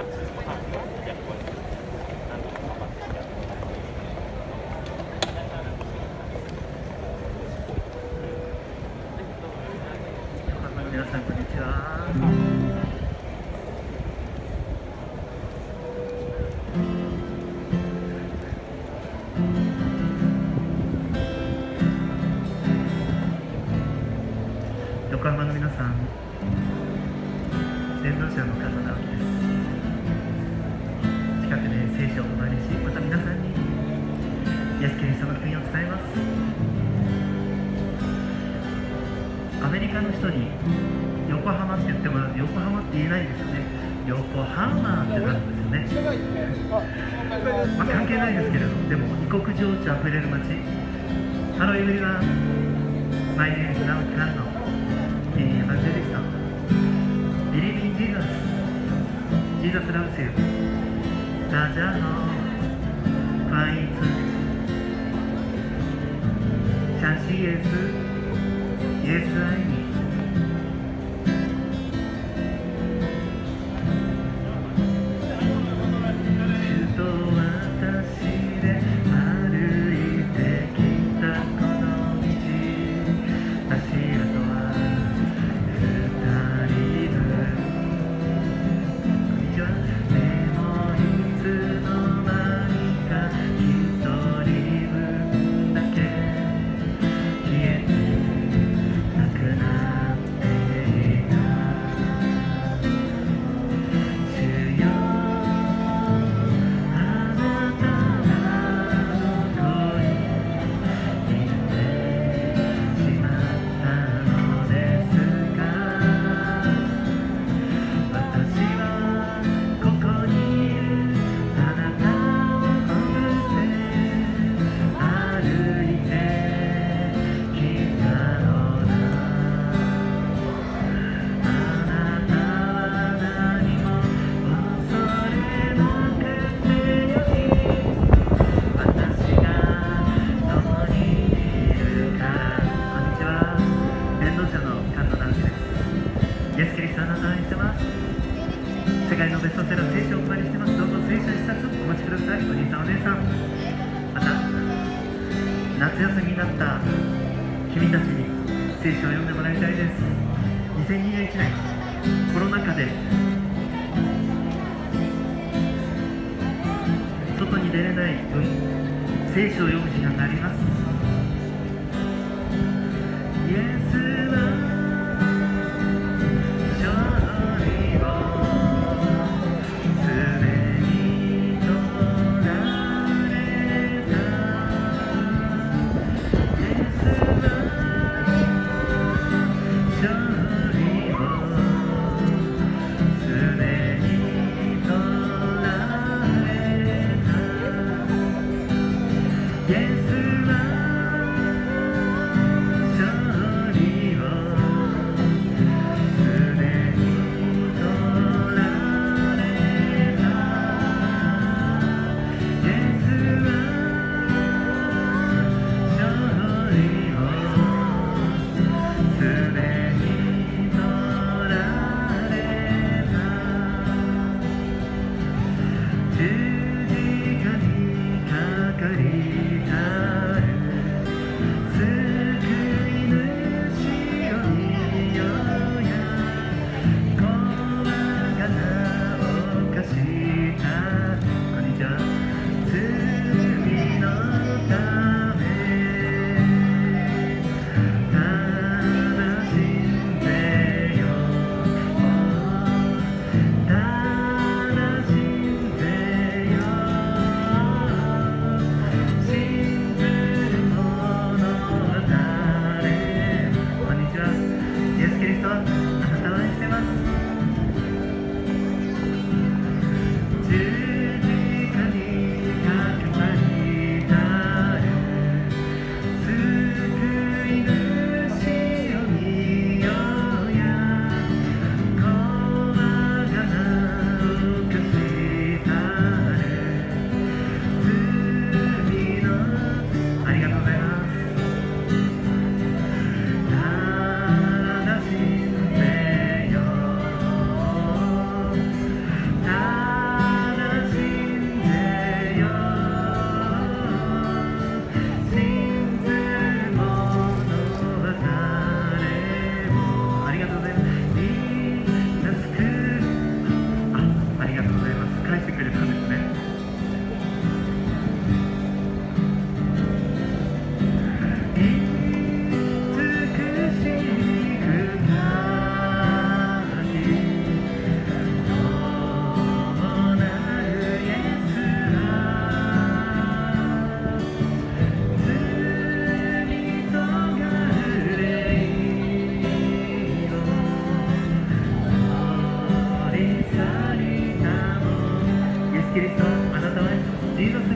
皆さんこんにちは。横浜の皆さん電動車の方々ますアメリカの人に横浜って言っても横浜って言えないんですよね横浜ってなるんですよね、まあ、関係ないですけれどでも異国情緒あふれる街ハロイブリは毎年船木蘭のエヴァンジェリスト Believe in Jesus Jesus loves you 大家好欢迎 yes, yes, I am. 君たちに聖書を読んでもらいたいです。2021年コロナ禍で外に出れない分聖書を読む時間があります。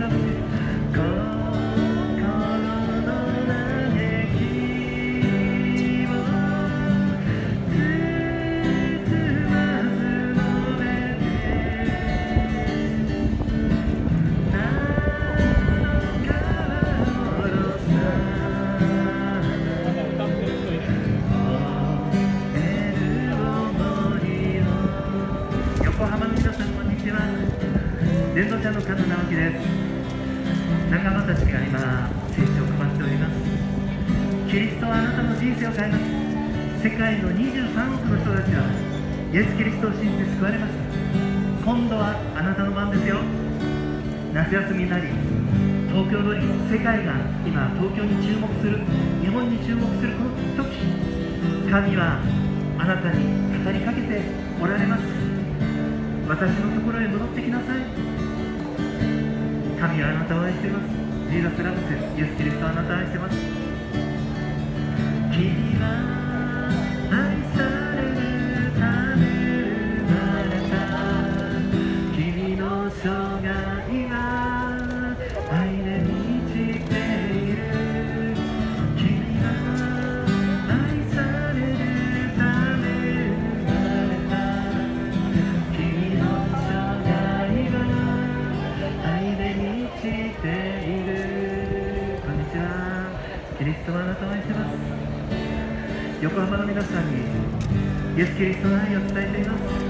Gracias. 人生を変えます世界の23億の人たちはイエス・キリストを信じて救われました。今度はあなたの番ですよ。夏休みになり東京通り世界が今東京に注目する日本に注目するこの時神はあなたに語りかけておられます。私のところへ戻ってきなさい。神はあなたを愛しています。ジーザスラブスイエス・キリストはあなたを愛しています。イエス・キリストの愛を伝えています。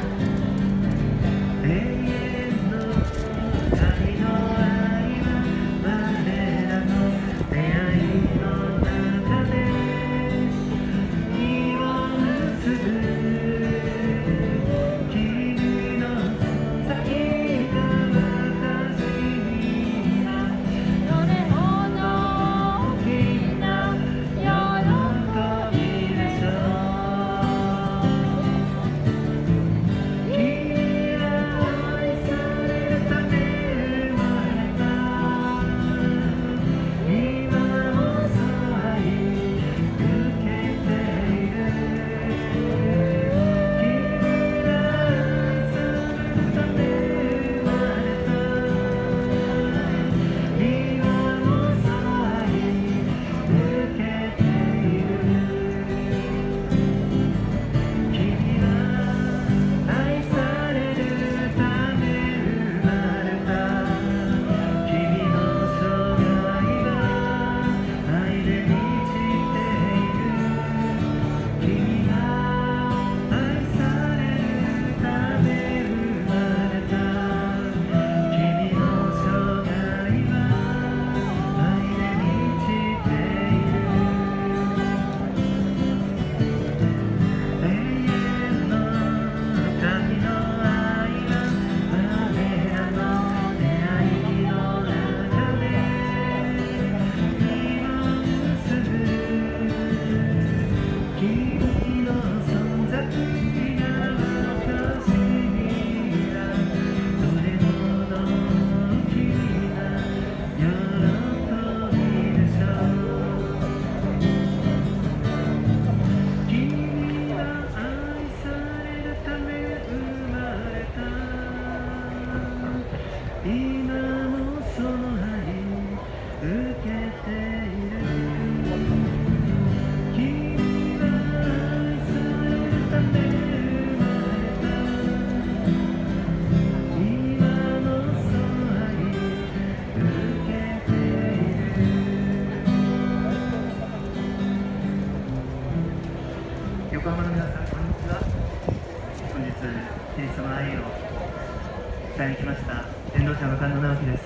伝えに来ました、伝道者の神野直樹です。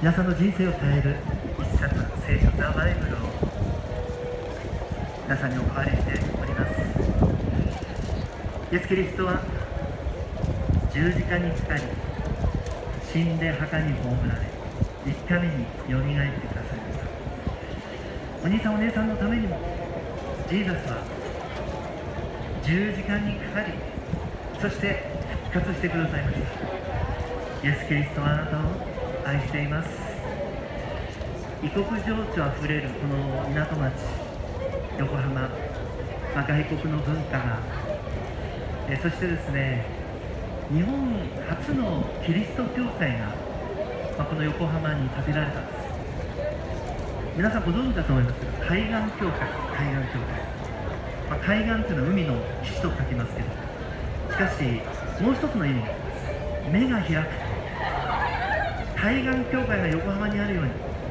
皆さんの人生を変える一冊、聖書ザ・バイブルを皆さんにお配りしております。イエス・キリストは十字架にかかり、死んで墓に葬られ、3日目によみがえってくださいました。お兄さんお姉さんのためにもジーザスは十字架にかかりそして復活してくださいましたイエス・キリストはあなたを愛しています。異国情緒あふれるこの港町横浜、まあ、外国の文化がえそしてですね日本初のキリスト教会が、まあ、この横浜に建てられたんです。皆さんご存知だと思いますけど海岸教会海岸教会、まあ、海岸というのは海の岸と書きますけど。しかしもう一つの意味目が開く。海岸教会が横浜にあるように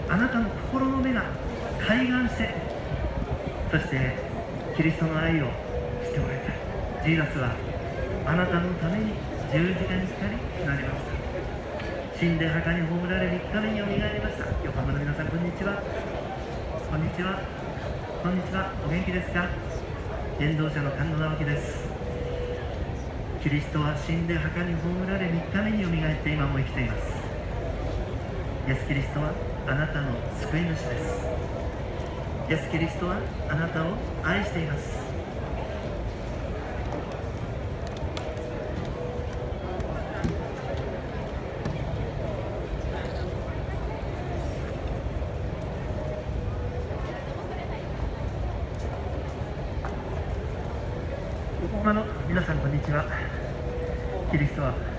あなたの心の目が開眼してそしてキリストの愛をしてもらいたいジーザスは。あなたのために十字架にかかり死なれました死んで墓に葬られ3日目によみがえりました横浜の皆さんこんにちは。こんにちは。こんにちは。お元気ですか伝道者の神野直樹ですキリストは死んで墓に葬られ3日目によみがえって今も生きています。イエス・キリストはあなたの救い主です。イエス・キリストはあなたを愛しています。横浜の皆さんこんにちはキリストは